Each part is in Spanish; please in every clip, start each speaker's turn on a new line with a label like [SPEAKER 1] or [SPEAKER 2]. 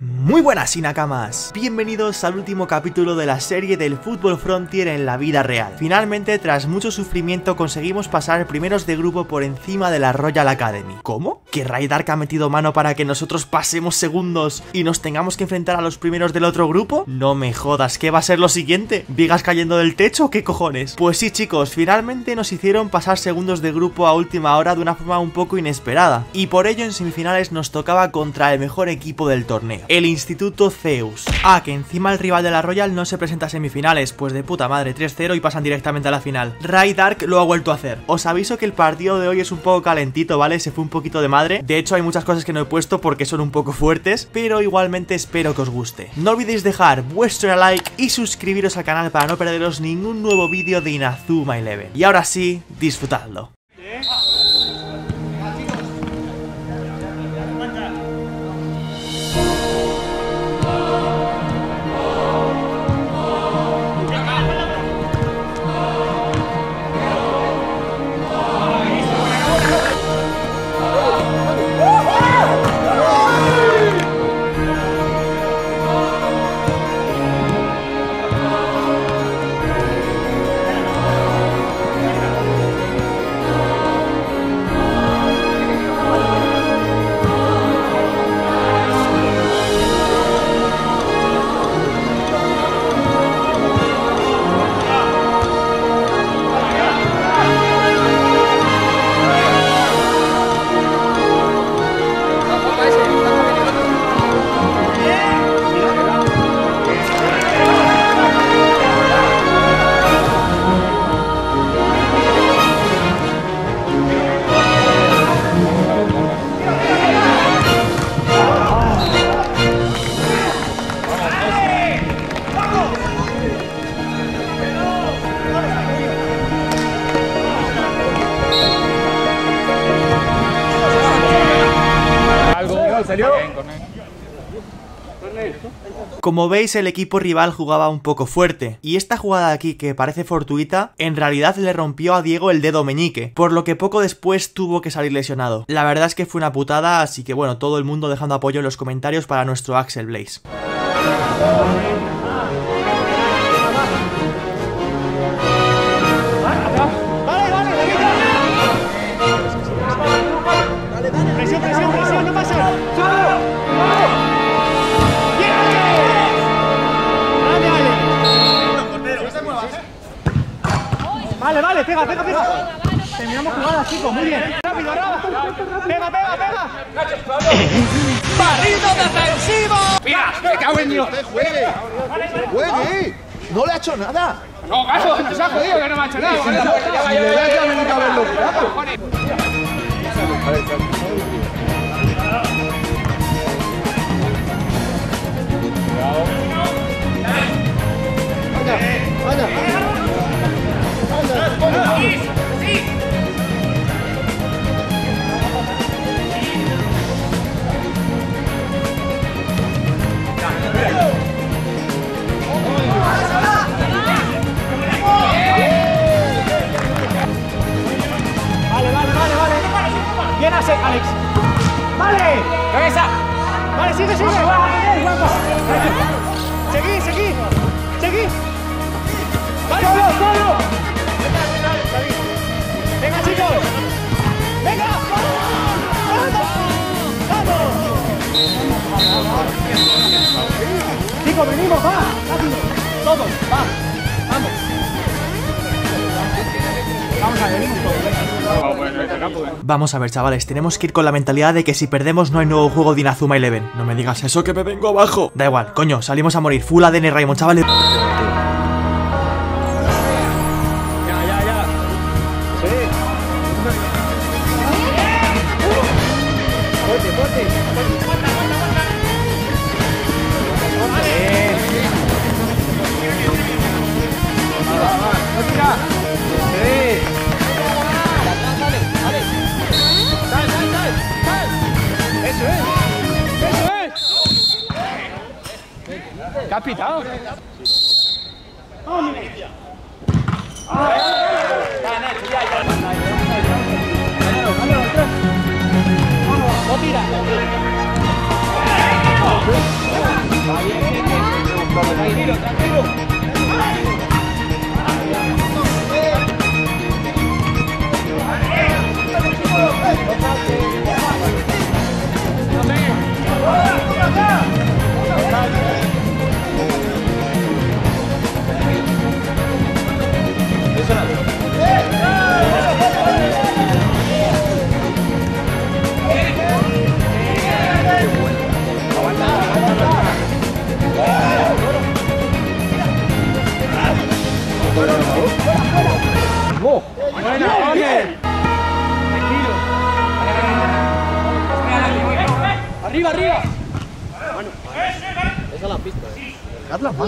[SPEAKER 1] Muy buenas Inakamas, bienvenidos al último capítulo de la serie del Fútbol Frontier en la vida real. Finalmente, tras mucho sufrimiento, conseguimos pasar primeros de grupo por encima de la Royal Academy. ¿Cómo? ¿Que Raidark ha metido mano para que nosotros pasemos segundos y nos tengamos que enfrentar a los primeros del otro grupo? No me jodas, ¿qué va a ser lo siguiente? ¿Vigas cayendo del techo? ¿Qué cojones? Pues sí chicos, finalmente nos hicieron pasar segundos de grupo a última hora de una forma un poco inesperada. Y por ello en semifinales nos tocaba contra el mejor equipo del torneo el Instituto Zeus. Ah, que encima el rival de la Royal no se presenta a semifinales, pues de puta madre, 3-0 y pasan directamente a la final. Ray Dark lo ha vuelto a hacer. Os aviso que el partido de hoy es un poco calentito, ¿vale? Se fue un poquito de madre. De hecho, hay muchas cosas que no he puesto porque son un poco fuertes, pero igualmente espero que os guste. No olvidéis dejar vuestro like y suscribiros al canal para no perderos ningún nuevo vídeo de Inazuma Eleven. Y ahora sí, disfrutadlo. Como veis el equipo rival jugaba un poco fuerte y esta jugada de aquí que parece fortuita en realidad le rompió a Diego el dedo meñique por lo que poco después tuvo que salir lesionado. La verdad es que fue una putada así que bueno todo el mundo dejando apoyo en los comentarios para nuestro Axel Blaze.
[SPEAKER 2] Pega, pega, pega. Terminamos jugada, chicos, muy bien. Rápido, arriba. Pega, pega, pega. ¡Barrido defensivo! ¡Mira, me cago en Dios!
[SPEAKER 3] ¡Juegue! ¡Juegue! ¡No le ha hecho nada!
[SPEAKER 2] No, gato, se ha jodido que no me ha hecho nada.
[SPEAKER 3] Si le da ya me que haberlo curado. Anda,
[SPEAKER 2] Bien, Alex. Vale. Cabeza. Vale, sigue, sigue. Seguí, seguí. Seguí. Vale, solo, solo. Venga, chicos. Venga. Vamos. Vamos. Chicos, venimos, va. Rápido. Todos, va. Vamos a ver
[SPEAKER 1] chavales, tenemos que ir con la mentalidad de que si perdemos no hay nuevo juego de Inazuma Eleven. No me digas eso que me vengo abajo. Da igual, coño, salimos a morir. Full ADN Raymond, chavales.
[SPEAKER 2] pitado? Tranquilo, tranquilo.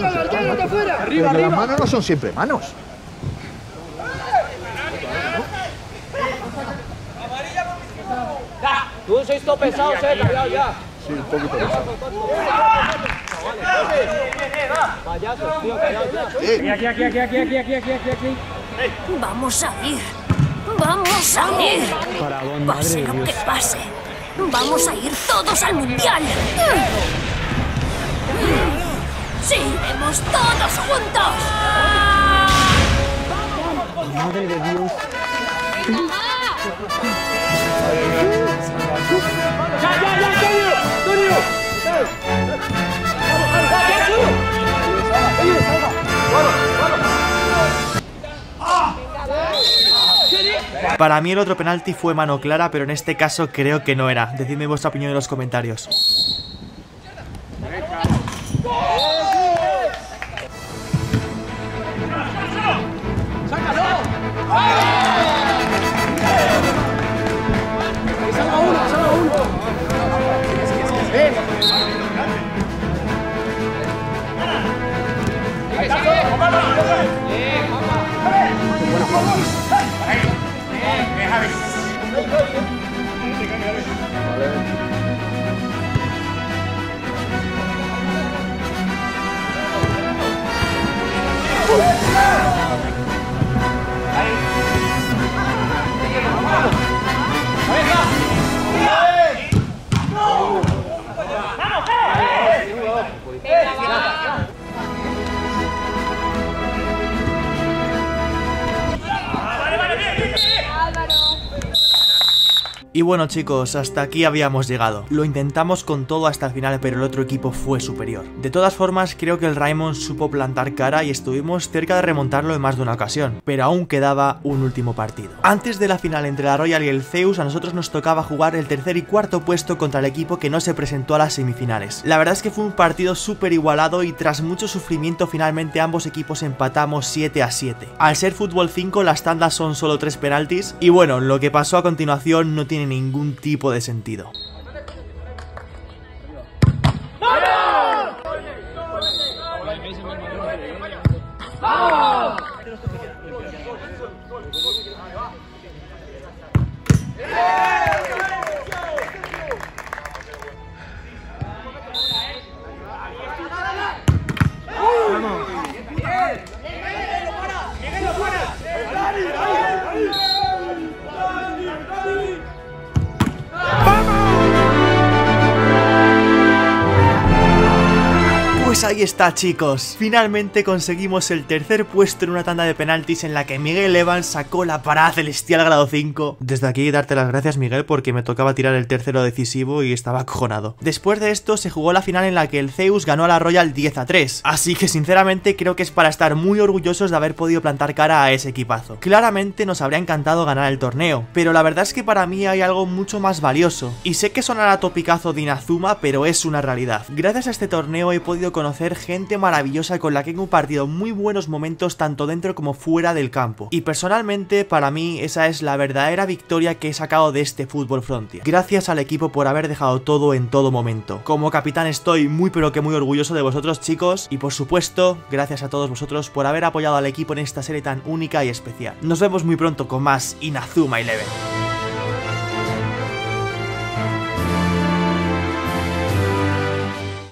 [SPEAKER 2] manos. Arriba, arriba.
[SPEAKER 3] Las manos no son siempre manos.
[SPEAKER 2] Tú sois todo pesado, eh, cambiado ya.
[SPEAKER 3] Sí, un poquito
[SPEAKER 2] pesado.
[SPEAKER 4] Vamos a ir. Vamos a ir. Pase lo que pase. Vamos a ir todos al mundial. Sí, iremos todos juntos.
[SPEAKER 2] Ya, ya, ya, Antonio, Antonio.
[SPEAKER 1] Para mí el otro penalti fue mano clara, pero en este caso creo que no era. Decidme vuestra opinión en los comentarios. Oh, Y bueno chicos, hasta aquí habíamos llegado. Lo intentamos con todo hasta el final, pero el otro equipo fue superior. De todas formas, creo que el Raymond supo plantar cara y estuvimos cerca de remontarlo en más de una ocasión, pero aún quedaba un último partido. Antes de la final entre la Royal y el Zeus, a nosotros nos tocaba jugar el tercer y cuarto puesto contra el equipo que no se presentó a las semifinales. La verdad es que fue un partido súper igualado y tras mucho sufrimiento finalmente ambos equipos empatamos 7 a 7. Al ser fútbol 5 las tandas son solo 3 penaltis y bueno, lo que pasó a continuación no tiene ningún tipo de sentido. Ahí está chicos, finalmente conseguimos el tercer puesto en una tanda de penaltis en la que Miguel Evans sacó la parada celestial grado 5. Desde aquí darte las gracias Miguel porque me tocaba tirar el tercero decisivo y estaba acojonado. Después de esto se jugó la final en la que el Zeus ganó a la Royal 10 a 3, así que sinceramente creo que es para estar muy orgullosos de haber podido plantar cara a ese equipazo. Claramente nos habría encantado ganar el torneo, pero la verdad es que para mí hay algo mucho más valioso, y sé que sonará topicazo de Inazuma, pero es una realidad. Gracias a este torneo he podido conocer gente maravillosa con la que he compartido muy buenos momentos tanto dentro como fuera del campo. Y personalmente, para mí, esa es la verdadera victoria que he sacado de este Fútbol Frontier. Gracias al equipo por haber dejado todo en todo momento. Como capitán estoy muy pero que muy orgulloso de vosotros chicos y por supuesto, gracias a todos vosotros por haber apoyado al equipo en esta serie tan única y especial. Nos vemos muy pronto con más Inazuma Eleven.